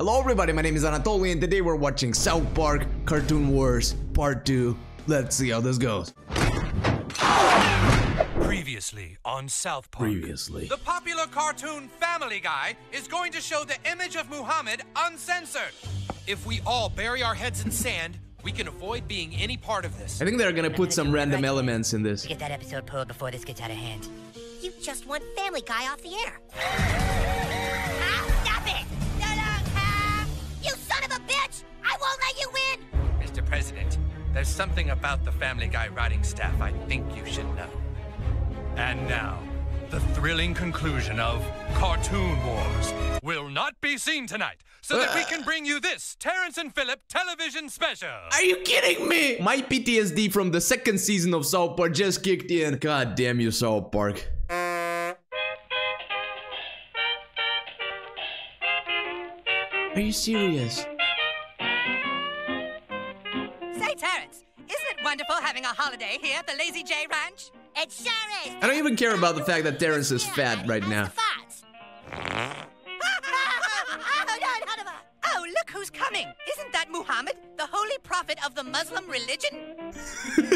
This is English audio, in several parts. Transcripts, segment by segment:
Hello everybody, my name is Anatoly and today we're watching South Park Cartoon Wars Part 2. Let's see how this goes. Previously on South Park. Previously. The popular cartoon Family Guy is going to show the image of Muhammad uncensored. If we all bury our heads in sand, we can avoid being any part of this. I think they're gonna put some random elements in this. Get that episode pulled before this gets out of hand. You just want Family Guy off the air. Bitch! I won't let you win! Mr. President, there's something about the Family Guy writing staff I think you should know. And now, the thrilling conclusion of Cartoon Wars will not be seen tonight, so that we uh. can bring you this Terrence and Phillip television special. Are you kidding me? My PTSD from the second season of South Park just kicked in. God damn you, South Park. Are you serious? Wonderful having a holiday here at the Lazy J Ranch? It sure is! I don't even care about the fact that Terrence is fat right now. Oh, look who's coming! Isn't that Muhammad, the holy prophet of the Muslim religion? hey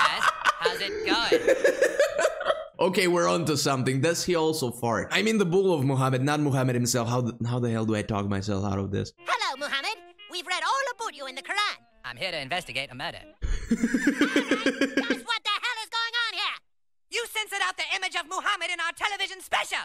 guys, how's it going? Okay, we're on to something. Does he also fart? I mean the bull of Muhammad, not Muhammad himself. How the, how the hell do I talk myself out of this? Hello, Muhammad. We've read all about you in the Quran. I'm here to investigate a murder. Guys, what the hell is going on here? You censored out the image of Muhammad in our television special!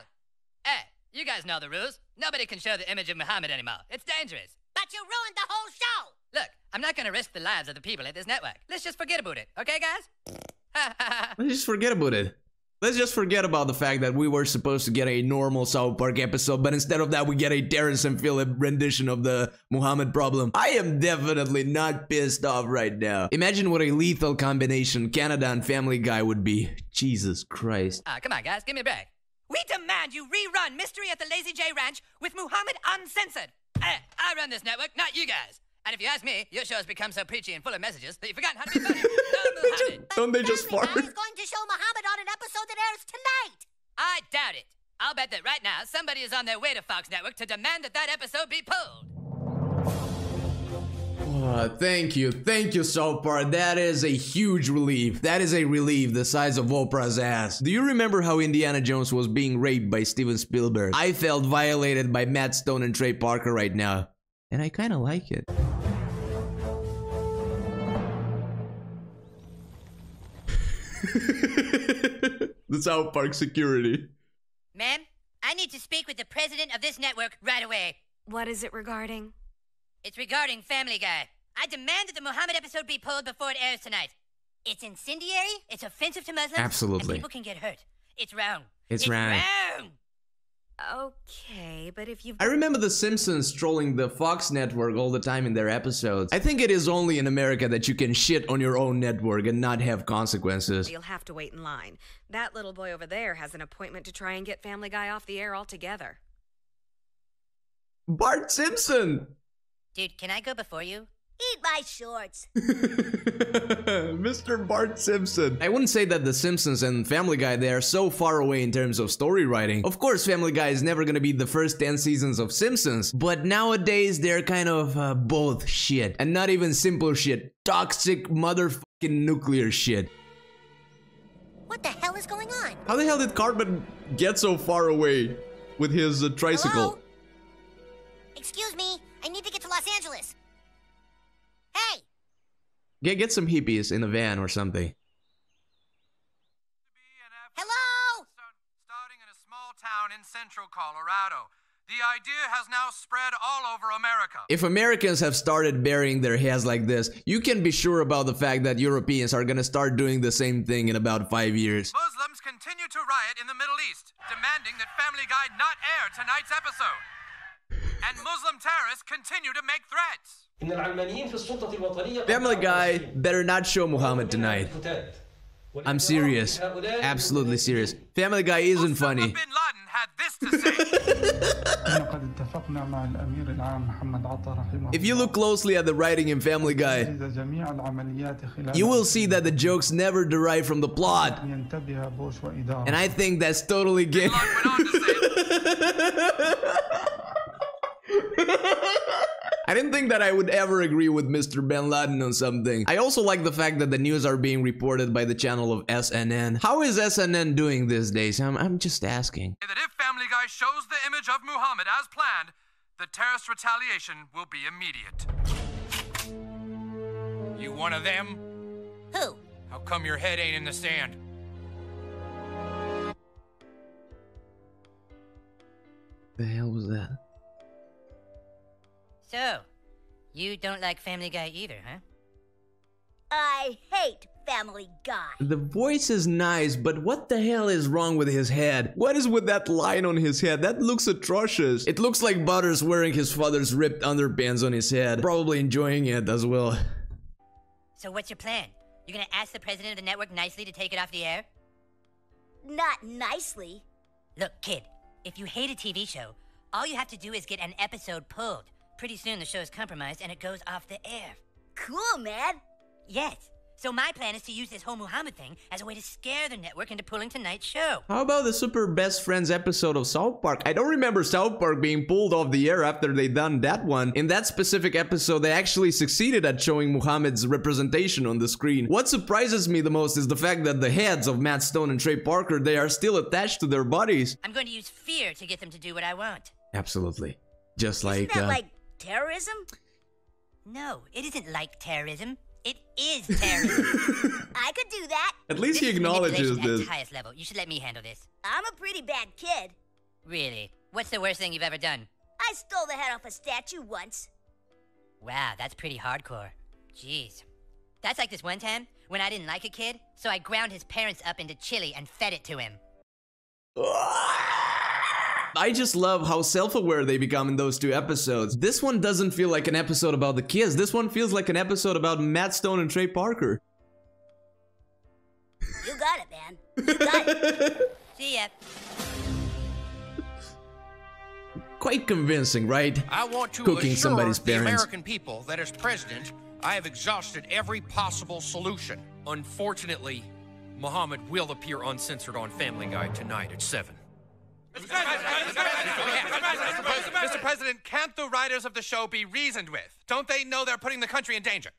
Hey, you guys know the rules. Nobody can show the image of Muhammad anymore. It's dangerous. But you ruined the whole show! Look, I'm not gonna risk the lives of the people at this network. Let's just forget about it, okay, guys? Let's just forget about it. Let's just forget about the fact that we were supposed to get a normal South Park episode, but instead of that, we get a Terrence and Phillip rendition of the Muhammad problem. I am definitely not pissed off right now. Imagine what a lethal combination Canada and Family Guy would be. Jesus Christ. Ah, come on, guys, give me a break. We demand you rerun Mystery at the Lazy J Ranch with Muhammad uncensored. Eh, I run this network, not you guys. And if you ask me, your show has become so preachy and full of messages that you've forgotten how to be funny. No, Muhammad. Don't they just Family fart? Guy is going to show Muhammad on an episode that airs tonight! I doubt it. I'll bet that right now somebody is on their way to Fox Network to demand that that episode be pulled. Oh, thank you, thank you, South Park. That is a huge relief. That is a relief the size of Oprah's ass. Do you remember how Indiana Jones was being raped by Steven Spielberg? I felt violated by Matt Stone and Trey Parker right now. And I kinda like it. the South Park security. Ma'am, I need to speak with the president of this network right away. What is it regarding? It's regarding Family Guy. I demand that the Muhammad episode be pulled before it airs tonight. It's incendiary, it's offensive to Muslims, Absolutely. and people can get hurt. It's wrong. It's wrong. wrong. Okay, but if you've I remember The Simpsons trolling the Fox network all the time in their episodes. I think it is only in America that you can shit on your own network and not have consequences. you'll have to wait in line. That little boy over there has an appointment to try and get Family Guy off the air altogether. Bart Simpson! Dude, can I go before you? Eat my shorts. Mr. Bart Simpson. I wouldn't say that The Simpsons and Family Guy they are so far away in terms of story writing. Of course, Family Guy is never gonna be the first 10 seasons of Simpsons, but nowadays they're kind of uh, both shit. And not even simple shit. Toxic motherfucking nuclear shit. What the hell is going on? How the hell did Cartman get so far away with his uh, tricycle? Hello? Excuse me, Get get some hippies in the van or something. hello? Starting in a small town in central Colorado. The idea has now spread all over America. If Americans have started burying their heads like this, you can be sure about the fact that Europeans are gonna start doing the same thing in about five years. Muslims continue to riot in the Middle East, demanding that Family Guy not air tonight's episode. And Muslim terrorists continue to make threats. The guy better not show Muhammad tonight. I'm serious. Absolutely serious. Family Guy isn't funny. if you look closely at the writing in Family Guy, you will see that the jokes never derive from the plot. And I think that's totally gay. I didn't think that I would ever agree with Mr. Bin Laden on something. I also like the fact that the news are being reported by the channel of SNN. How is SNN doing these days? I'm, I'm just asking. That if Family Guy shows the image of Muhammad as planned, the terrorist retaliation will be immediate. You one of them? Who? How come your head ain't in the sand? The hell was that? So, you don't like Family Guy either, huh? I hate Family Guy. The voice is nice, but what the hell is wrong with his head? What is with that line on his head? That looks atrocious. It looks like Butters wearing his father's ripped underpants on his head. Probably enjoying it as well. So what's your plan? You're gonna ask the president of the network nicely to take it off the air? Not nicely. Look, kid, if you hate a TV show, all you have to do is get an episode pulled. Pretty soon the show is compromised and it goes off the air. Cool, man. Yes. So my plan is to use this whole Muhammad thing as a way to scare the network into pulling tonight's show. How about the Super Best Friends episode of South Park? I don't remember South Park being pulled off the air after they done that one. In that specific episode, they actually succeeded at showing Muhammad's representation on the screen. What surprises me the most is the fact that the heads of Matt Stone and Trey Parker, they are still attached to their bodies. I'm going to use fear to get them to do what I want. Absolutely. Just Isn't like, that uh, like terrorism? No, it isn't like terrorism. It is terrorism. I could do that. at least he This is acknowledges manipulation at this. its highest level. You should let me handle this. I'm a pretty bad kid. Really? What's the worst thing you've ever done? I stole the head off a statue once. Wow, that's pretty hardcore. Jeez. That's like this one time when I didn't like a kid, so I ground his parents up into chili and fed it to him. I just love how self-aware they become in those two episodes. This one doesn't feel like an episode about the kids. This one feels like an episode about Matt Stone and Trey Parker. You got it, man. You got it. See ya. Quite convincing, right? I want to Cooking assure somebody's the parents. American people that as president, I have exhausted every possible solution. Unfortunately, Muhammad will appear uncensored on Family Guy tonight at 7. Mr. President, can't the writers of the show be reasoned with? Don't they know they're putting the country in danger?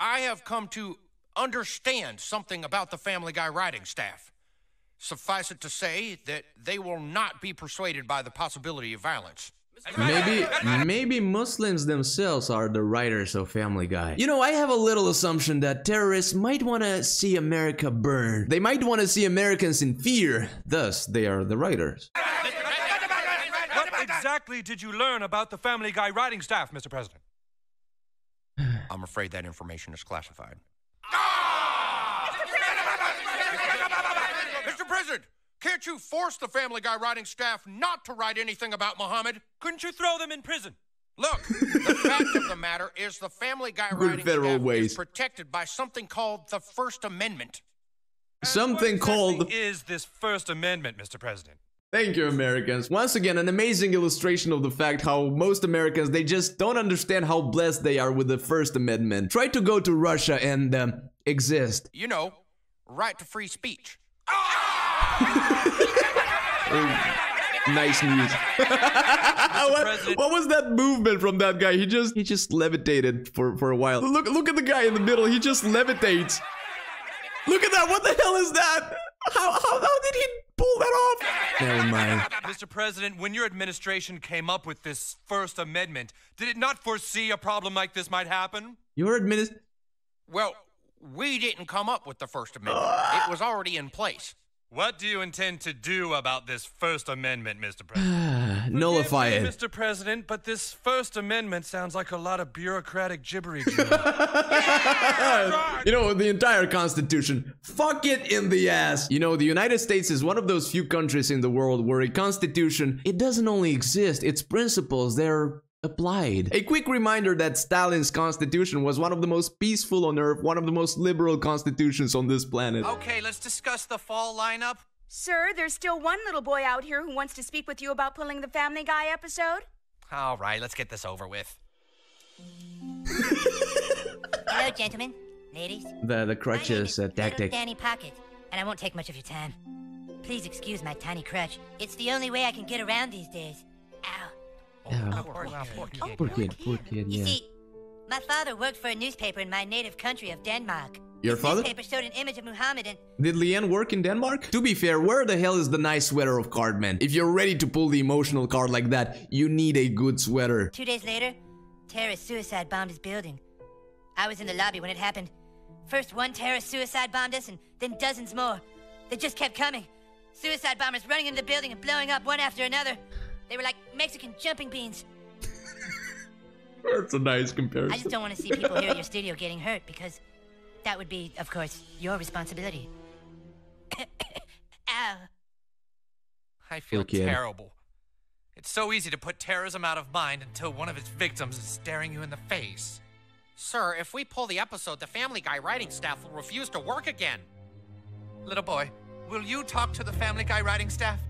I have come to understand something about the Family Guy writing staff. Suffice it to say that they will not be persuaded by the possibility of violence. Maybe maybe Muslims themselves are the writers of Family Guy. You know, I have a little assumption that terrorists might want to see America burn. They might want to see Americans in fear. Thus, they are the writers. What exactly did you learn about the Family Guy writing staff, Mr. President? I'm afraid that information is classified. Mr. President, can't you force the Family Guy writing staff not to write anything about Muhammad? Couldn't you throw them in prison? Look, the fact of the matter is the Family Guy Good writing federal staff ways. is protected by something called the First Amendment. Something What called exactly is this First Amendment, Mr. President? Thank you, Americans. Once again, an amazing illustration of the fact how most Americans, they just don't understand how blessed they are with the First Amendment. Try to go to Russia and um, exist. You know, right to free speech. Nice news. what, what was that movement from that guy? He just he just levitated for, for a while. Look look at the guy in the middle. He just levitates. Look at that. What the hell is that? How how, how did he pull that off? Never mind. Mr. President, when your administration came up with this First Amendment, did it not foresee a problem like this might happen? Your administ Well, we didn't come up with the First Amendment. It was already in place. What do you intend to do about this First Amendment, Mr. President? nullify me, it. Mr. President, but this First Amendment sounds like a lot of bureaucratic gibberish. You know, the entire Constitution. Fuck it in the ass. You know, the United States is one of those few countries in the world where a Constitution, it doesn't only exist, its principles, they're applied. A quick reminder that Stalin's Constitution was one of the most peaceful on Earth, one of the most liberal constitutions on this planet. okay, let's discuss the fall lineup. Sir, there's still one little boy out here who wants to speak with you about pulling the Family Guy episode. All right, let's get this over with. Hello, gentlemen, ladies. The, the crutches uh, My name is tactic. Little Danny Pocket, and I won't take much of your time. Please excuse my tiny crutch. It's the only way I can get around these days. Ow. All Ah, Poor, poor kid. poor kid, poor kid, You yeah. see, my father worked for a newspaper in my native country of Denmark. Your His father? newspaper showed an image of Muhammad and Did Leanne work in Denmark? To be fair, where the hell is the nice sweater of Cartman? If you're ready to pull the emotional card like that, you need a good sweater. two days later, terrorist suicide bombed his building. I was in the lobby when it happened. First one terrorist suicide bombed us, and then dozens more. They just kept coming. Suicide bombers running into the building and blowing up one after another. They were like Mexican jumping beans. That's a nice comparison. I just don't want to see people here at your studio getting hurt because that would be, of course, your responsibility. Ow. I feel Poor kid. terrible. It's so easy to put terrorism out of mind until one of its victims is staring you in the face. Sir, if we pull the episode, the Family Guy writing staff will refuse to work again. Little boy, will you talk to the Family Guy writing staff?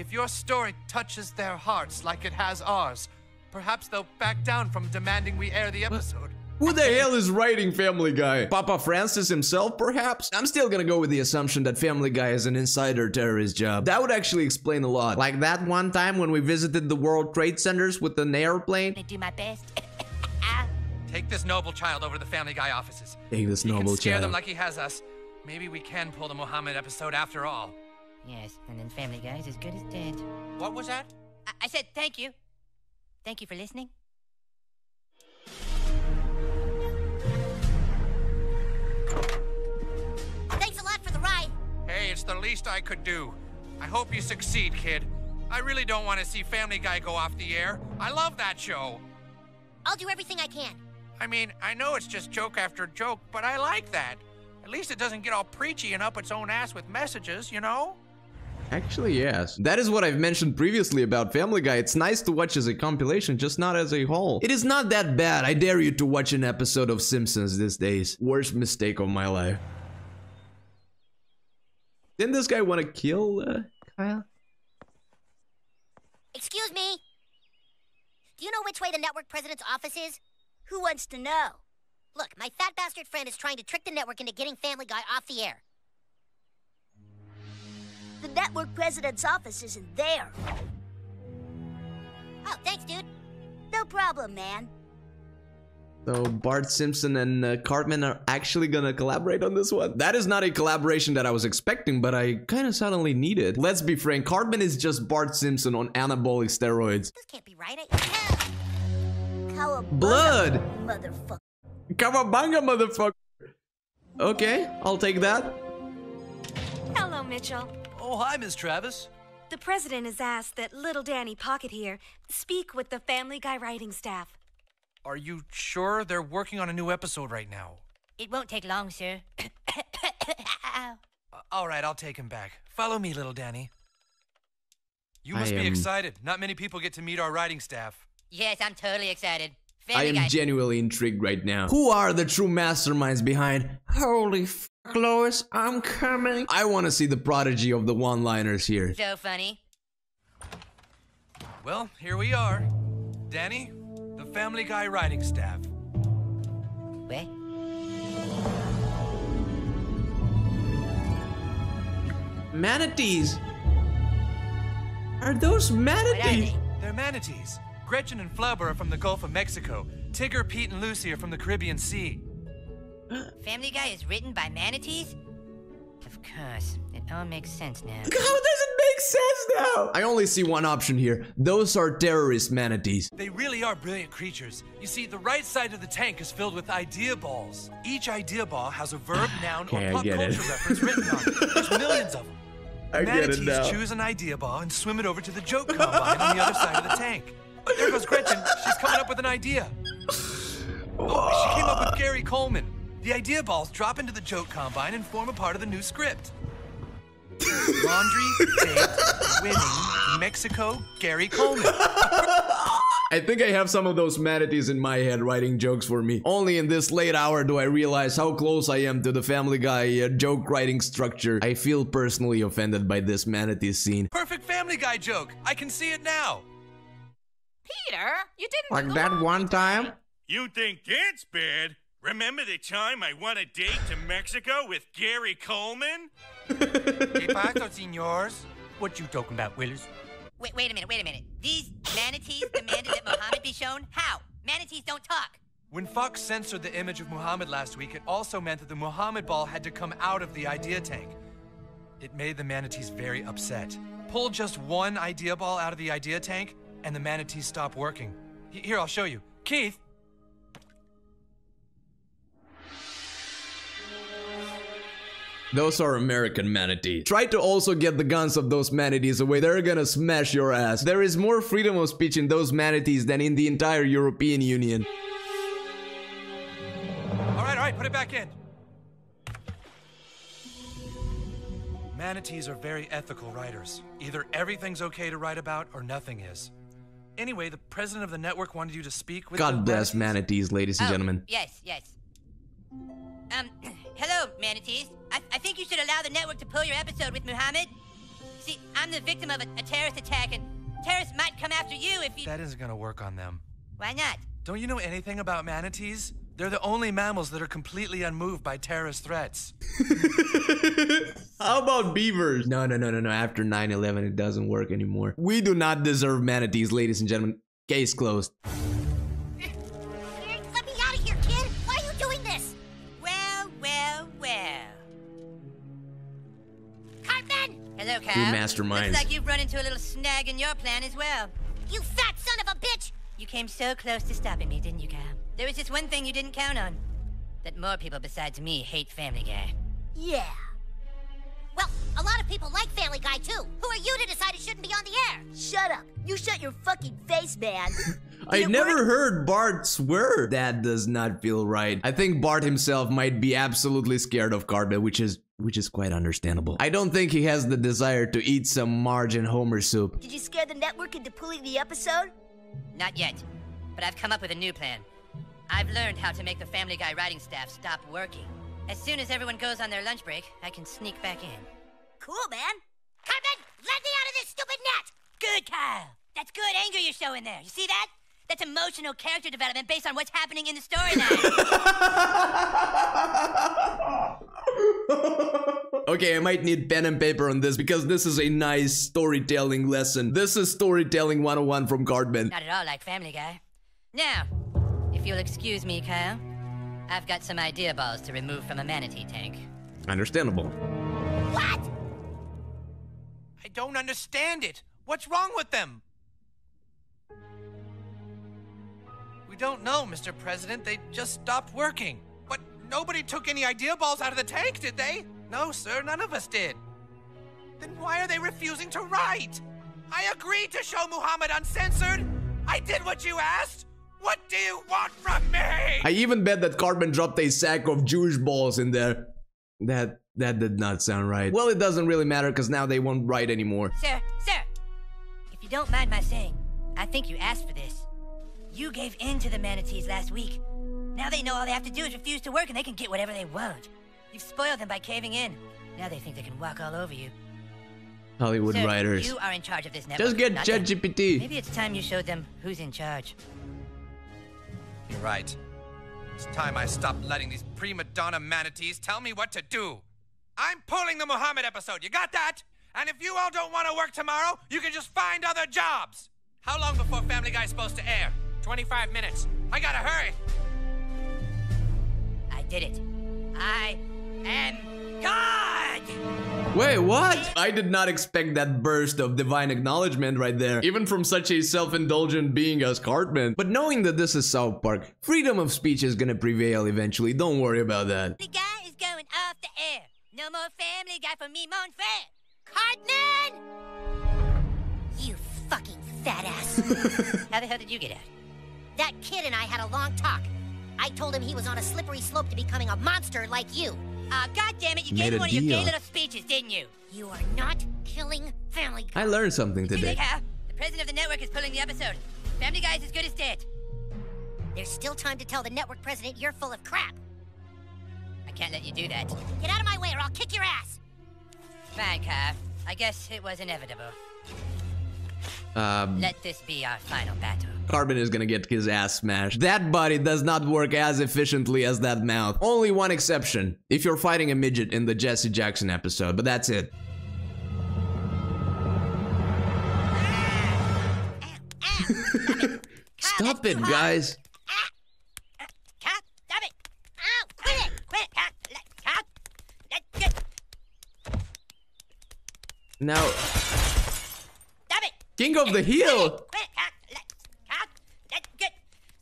If your story touches their hearts like it has ours, perhaps they'll back down from demanding we air the episode. Who the hell is writing Family Guy? Papa Francis himself, perhaps? I'm still gonna go with the assumption that Family Guy is an insider terrorist job. That would actually explain a lot. Like that one time when we visited the World Trade Centers with an airplane. I do my best. Take this noble child over to the Family Guy offices. Take this He can noble scare them like he has us. Maybe we can pull the Muhammad episode after all. Yes, and then Family Guy's as good as dead. What was that? I, I said thank you. Thank you for listening. Thanks a lot for the ride. Hey, it's the least I could do. I hope you succeed, kid. I really don't want to see Family Guy go off the air. I love that show. I'll do everything I can. I mean, I know it's just joke after joke, but I like that. At least it doesn't get all preachy and up its own ass with messages, you know? Actually, yes. That is what I've mentioned previously about Family Guy. It's nice to watch as a compilation, just not as a whole. It is not that bad. I dare you to watch an episode of Simpsons these days. Worst mistake of my life. Didn't this guy want to kill uh, Kyle? Excuse me. Do you know which way the network president's office is? Who wants to know? Look, my fat bastard friend is trying to trick the network into getting Family Guy off the air. The network president's office isn't there. Oh, thanks, dude. No problem, man. So Bart Simpson and uh, Cartman are actually gonna collaborate on this one? That is not a collaboration that I was expecting, but I kind of suddenly needed. It. Let's be frank, Cartman is just Bart Simpson on anabolic steroids. This can't be right. I... Cowabunga, Blood! Motherfucker. Cowabunga, motherfucker! Okay, I'll take that. Hello, Mitchell. Oh, hi, Miss Travis. The president has asked that little Danny Pocket here speak with the Family Guy writing staff. Are you sure they're working on a new episode right now? It won't take long, sir. Uh, all right, I'll take him back. Follow me, little Danny. You I must be am- excited. Not many people get to meet our writing staff. yes, I'm totally excited. I am Guy. genuinely intrigued right now. Who are the true masterminds behind Holy fuck, Lois, I'm coming? I want to see the prodigy of the one liners here. so funny. Well, here we are. Danny, the Family Guy writing staff. What? Manatees! Are those What are manatees? they? They're manatees. Gretchen and Flubber are from the Gulf of Mexico. Tigger, Pete, and Lucy are from the Caribbean Sea. Family Guy is written by manatees? Of course. It all makes sense now. How does it make sense now? I only see one option here. Those are terrorist manatees. They really are brilliant creatures. You see, the right side of the tank is filled with idea balls. Each idea ball has a verb, noun, Okay, or pop culture it. reference written on it. There's millions of them. I get it Manatees now. choose an idea ball and swim it over to the joke combine on the other side of the tank. There goes Gretchen. She's coming up with an idea. Oh, she came up with Gary Coleman. The idea balls drop into the joke combine and form a part of the new script. Laundry, date, winning, Mexico, Gary Coleman. I think I have some of those manatees in my head writing jokes for me. Only in this late hour do I realize how close I am to the Family Guy uh, joke writing structure. I feel personally offended by this manatee scene. Perfect Family Guy joke. I can see it now. Peter, you didn't. Like that one time? You think that's bad? Remember the time I won a date to Mexico with Gary Coleman? ¿Qué pasa, señores? What you talking about, Willis? Wait, wait a minute, wait a minute. These manatees demanded that Muhammad be shown? How? Manatees don't talk. When Fox censored the image of Muhammad last week, it also meant that the Muhammad ball had to come out of the idea tank. It made the manatees very upset. Pull just one idea ball out of the idea tank, and the manatees stop working. Here, I'll show you. Keith, Those are American manatees. Try to also get the guns of those manatees away, they're gonna smash your ass. There is more freedom of speech in those manatees than in the entire European Union. All right, all right, put it back in. Manatees are very ethical writers. Either everything's okay to write about or nothing is. Anyway, the president of the network wanted you to speak with the God bless manatees, ladies and Oh, gentlemen. Yes, yes. Um, hello, manatees. I, I think you should allow the network to pull your episode with Muhammad. See, I'm the victim of a, a terrorist attack, and terrorists might come after you if you. That isn't gonna work on them. Why not? Don't you know anything about manatees? They're the only mammals that are completely unmoved by terrorist threats. How about beavers? No, no, no, no, no. After 9 11, it doesn't work anymore. We do not deserve manatees, ladies and gentlemen. Case closed. Let me out of here, kid! Why are you doing this? Well, well, well. Cartman! Hello, Kyle. Two masterminds. Looks like you've run into a little snag in your plan as well. You fat son of a bitch! You came so close to stopping me, didn't you, Kyle? There was just one thing you didn't count on. That more people besides me hate Family Guy. Yeah. Well, a lot of people like Family Guy too. Who are you to decide it shouldn't be on the air? Shut up. You shut your fucking face, man. I never heard Bart swear. That does not feel right. I think Bart himself might be absolutely scared of Cartman, which is which is quite understandable. I don't think he has the desire to eat some Marge and Homer soup. Did you scare the network into pulling the episode? Not yet. But I've come up with a new plan. I've learned how to make the Family Guy writing staff stop working. As soon as everyone goes on their lunch break, I can sneak back in. Cool, man. Cartman, let me out of this stupid net! Good, Kyle. That's good anger you're showing there. You see that? That's emotional character development based on what's happening in the storyline. Okay, I might need pen and paper on this because this is a nice storytelling lesson. This is storytelling 101 from Cartman. Not at all like Family Guy. Now, if you'll excuse me, Kyle, I've got some idea balls to remove from a manatee tank. Understandable. What? I don't understand it. What's wrong with them? We don't know, Mr. President. They just stopped working. But nobody took any idea balls out of the tank, did they? No, sir, none of us did. Then why are they refusing to write? I agreed to show Muhammad uncensored. I did what you asked. What do you want from me? I even bet that Cartman dropped a sack of Jewish balls in there. That that did not sound right. Well, it doesn't really matter because now they won't write anymore. Sir, sir, if you don't mind my saying, I think you asked for this. You gave in to the manatees last week. Now they know all they have to do is refuse to work and they can get whatever they want. You've spoiled them by caving in. Now they think they can walk all over you. Hollywood Sir, writers. You are in charge of this network. Just get not them. ChatGPT. Maybe it's time you showed them who's in charge. You're right. It's time I stopped letting these prima donna manatees tell me what to do. I'm pulling the Muhammad episode. You got that? And if you all don't want to work tomorrow, you can just find other jobs. How long before Family Guy's supposed to air? 25 minutes. I gotta hurry. I did it. I am! Wait, what? I did not expect that burst of divine acknowledgement right there, even from such a self-indulgent being as Cartman. But knowing that this is South Park, freedom of speech is gonna prevail eventually. Don't worry about that. The guy is going off the air. No more Family Guy for me, mon frere. Cartman! You fucking fat ass. How the hell did you get out? that kid and I had a long talk. I told him he was on a slippery slope to becoming a monster like you. Ah, God damn it! You Made gave him one of your gay little speeches, didn't you? You are not killing Family Guy. I learned something today. Hal, the president of the network is pulling the episode. Family Guy is as good as dead. There's still time to tell the network president you're full of crap. I can't let you do that. Get out of my way or I'll kick your ass. Fine, Kyle. I guess it was inevitable. Um, Let this be our final battle. Cartman is gonna get his ass smashed. That body does not work as efficiently as that mouth. Only one exception. If you're fighting a midget in the Jesse Jackson episode, but that's it. Stop it, guys. Cap, King of the Hill. Quit it, Cap! Let, Cap! Let, get.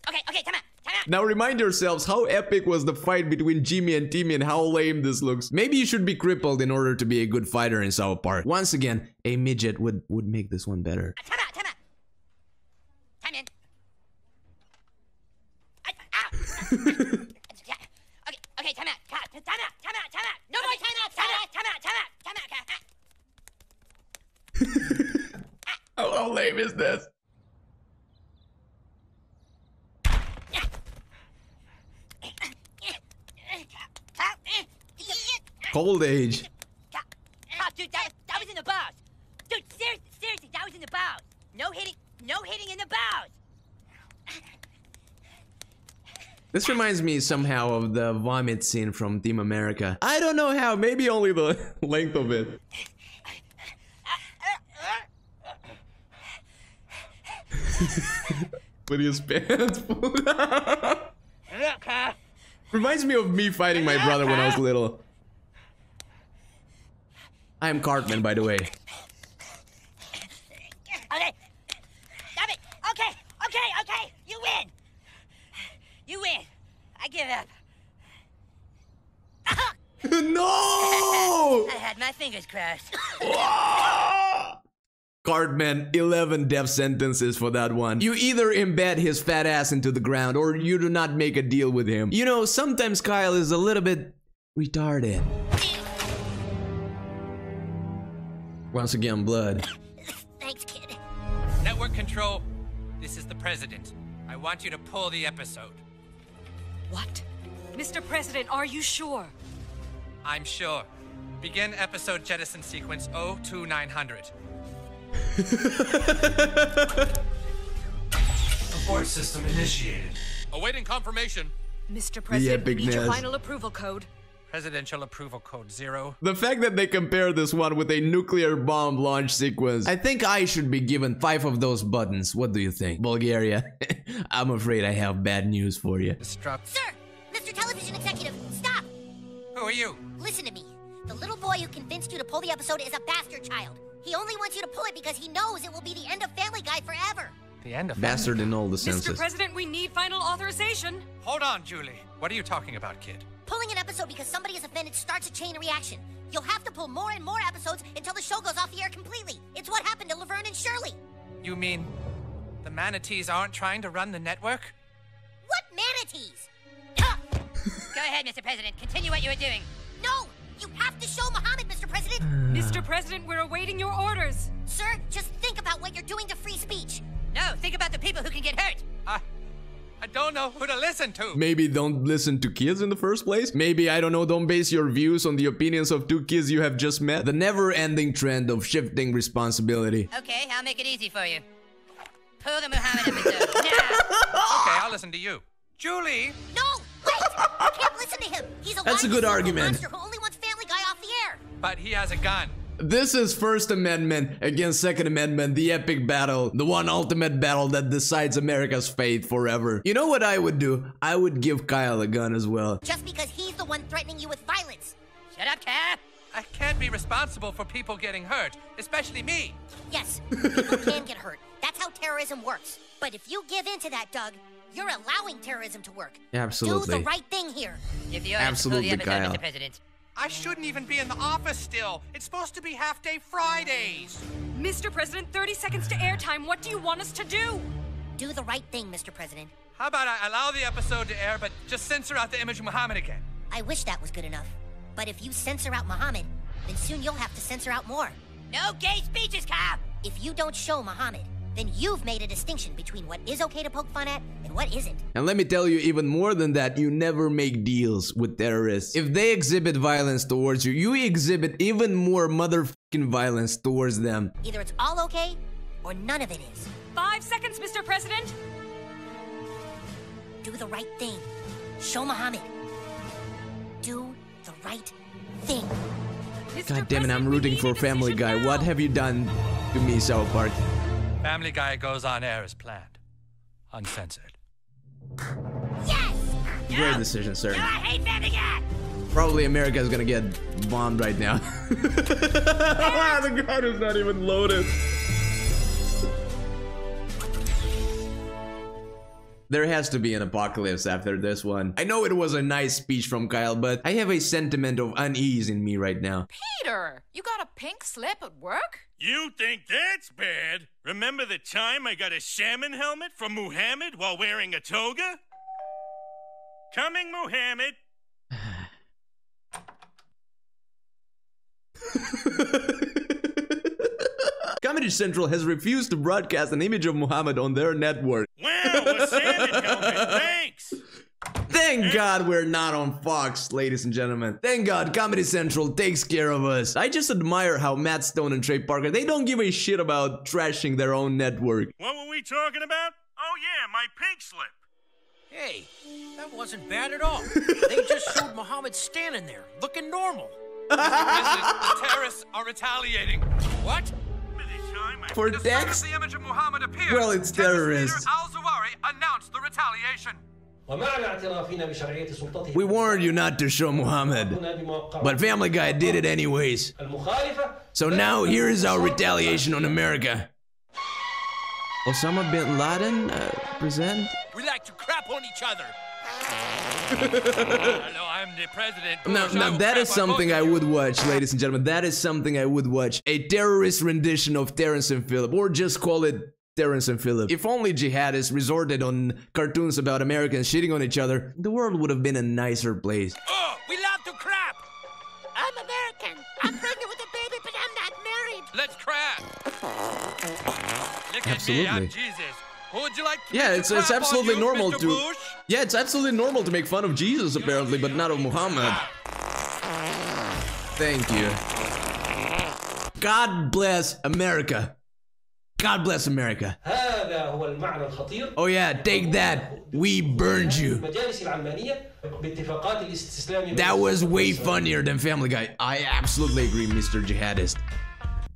Okay, okay, time out! Now remind yourselves how epic was the fight between Jimmy and Timmy and how lame this looks. Maybe you should be crippled in order to be a good fighter in South Park. Once again, a midget would would make this one better. Time out, time out! Time in. I, ow! okay, okay, time out! Time out, time out, time out! No more time out, time out, time out, time out, time out, Cap! How, how lame is this? Cap! Cold age. Cap, Cap, dude, that, that was in the bows. Dude, seriously, seriously, that was in the bows. No hitting, no hitting in the bows. This reminds me somehow of the vomit scene from Team America. I don't know how, maybe only the length of it. His pants. Reminds me of me fighting my brother when I was little. I am Cartman, by the way. Okay. Stop it. Okay, okay, okay. You win. You win. I give up. no! I had my fingers crossed. Cartman, 11 death sentences for that one. You either embed his fat ass into the ground or you do not make a deal with him. You know, sometimes Kyle is a little bit retarded. Once again, blood. Thanks, kid. Network control, this is the president. I want you to pull the episode. What? Mr. President, are you sure? I'm sure. Begin episode jettison sequence 02900. Abort system initiated. Awaiting confirmation. Mr. President, we need your final approval code. Presidential approval code zero. The fact that they compare this one with a nuclear bomb launch sequence, I think I should be given five of those buttons. What do you think? Bulgaria? I'm afraid I have bad news for you. Destruct. Sir, Mr. Television Executive, stop. Who are you? Listen to me. The little boy who convinced you to pull the episode is a bastard child. He only wants you to pull it because he knows it will be the end of Family Guy forever. The end of Bastard in all the senses. Mr. President, we need final authorization. Hold on, Julie. What are you talking about, kid? Pulling an episode because somebody is offended starts a chain reaction. You'll have to pull more and more episodes until the show goes off the air completely. It's what happened to Laverne and Shirley. You mean the manatees aren't trying to run the network? What manatees? Go ahead, Mr. President. Continue what you were doing. No! You have to show Muhammad, Mr. President! Uh. Mr. President, we're awaiting your orders. Sir, just think about what you're doing to free speech. No, think about the people who can get hurt. I, I don't know who to listen to. Maybe don't listen to kids in the first place? Maybe, I don't know, don't base your views on the opinions of two kids you have just met? The never ending trend of shifting responsibility. Okay, I'll make it easy for you. Pull the Muhammad episode now. Okay, I'll listen to you. Julie! No! Wait! I can't listen to him! He's a That's a good argument. monster who only But he has a gun. This is First Amendment against Second Amendment, the epic battle, the one ultimate battle that decides America's fate forever. You know what I would do? I would give Kyle a gun as well. Just because he's the one threatening you with violence. Shut up, Cap. I can't be responsible for people getting hurt, especially me. Yes, people can get hurt. That's how terrorism works. But if you give in to that, Doug, you're allowing terrorism to work. Absolutely. Do the right thing here. If you are Absolutely, pull the Kyle. President. I shouldn't even be in the office still. It's supposed to be half day Fridays. Mr. President, 30 seconds to airtime. What do you want us to do? Do the right thing, Mr. President. How about I allow the episode to air, but just censor out the image of Muhammad again? I wish that was good enough. But if you censor out Muhammad, then soon you'll have to censor out more. No gay speeches, cop! If you don't show Muhammad, then you've made a distinction between what is okay to poke fun at and what isn't. And let me tell you even more than that, you never make deals with terrorists. If they exhibit violence towards you, you exhibit even more motherfucking violence towards them. Either it's all okay, or none of it is. Five seconds, Mr. President. Do the right thing. Show Muhammad. Do the right thing. Mr. God damn it, I'm rooting for Family Guy. now. What have you done to me, South Park? Family Guy goes on air as planned, uncensored. Yes! Great decision, sir. I hate Family Guy. Probably America is gonna get bombed right now. the gun is not even loaded. There has to be an apocalypse after this one. I know it was a nice speech from Kyle, but I have a sentiment of unease in me right now. Peter, you got a pink slip at work? You think that's bad? Remember the time I got a salmon helmet from Muhammad while wearing a toga? Coming, Muhammad. Comedy Central has refused to broadcast an image of Muhammad on their network. Wow, a salmon helmet. Thanks. Thank God we're not on Fox, ladies and gentlemen. Thank God Comedy Central takes care of us. I just admire how Matt Stone and Trey Parker, they don't give a shit about trashing their own network. What were we talking about? Oh, yeah, my pink slip. Hey, that wasn't bad at all. they just showed Muhammad standing there, looking normal. The terrorists are retaliating. What? for? The image of Muhammad well, it's terrorists. announced the retaliation. We warned you not to show Muhammad, but Family Guy did it anyways. So now here is our retaliation on America. Osama bin Laden uh, present? We like to crap on each other. Hello, I'm the president. Now, Bush. now will that crap is on something I would watch, ladies and gentlemen. That is something I would watch. A terrorist rendition of Terrence and Phillip, or just call it Terrence and Phillip. If only jihadists resorted on cartoons about Americans shitting on each other, the world would have been a nicer place. Oh, we love to crap. I'm American. I'm pregnant with a baby, but I'm not married. Let's crap. Look at me, Absolutely. I'm Jesus. Like yeah, it's it's absolutely you, normal to. Yeah, it's absolutely normal to make fun of Jesus apparently, but not of Muhammad. Thank you. God bless America. God bless America. Oh yeah, take that. We burned you. That was way funnier than Family Guy. I absolutely agree, Mr. Jihadist.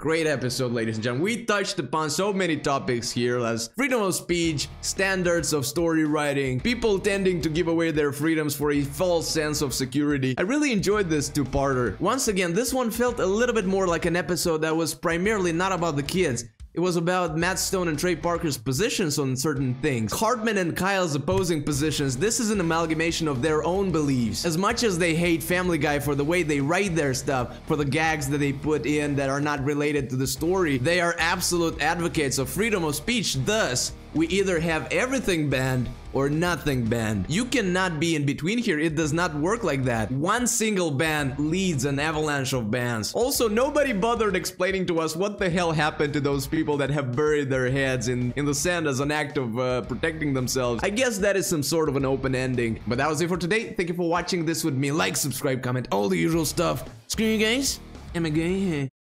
Great episode, ladies and gentlemen. We touched upon so many topics here as freedom of speech, standards of story writing, people tending to give away their freedoms for a false sense of security. I really enjoyed this two-parter. Once again, this one felt a little bit more like an episode that was primarily not about the kids. It was about Matt Stone and Trey Parker's positions on certain things. Cartman and Kyle's opposing positions, this is an amalgamation of their own beliefs. As much as they hate Family Guy for the way they write their stuff, for the gags that they put in that are not related to the story, they are absolute advocates of freedom of speech. Thus, we either have everything banned or nothing banned. You cannot be in between here. It does not work like that. One single ban leads an avalanche of bans. Also, nobody bothered explaining to us what the hell happened to those people that have buried their heads in, in the sand as an act of uh, protecting themselves. I guess that is some sort of an open ending. But that was it for today. Thank you for watching this with me. Like, subscribe, comment, all the usual stuff. Screw you guys. I'm a guy.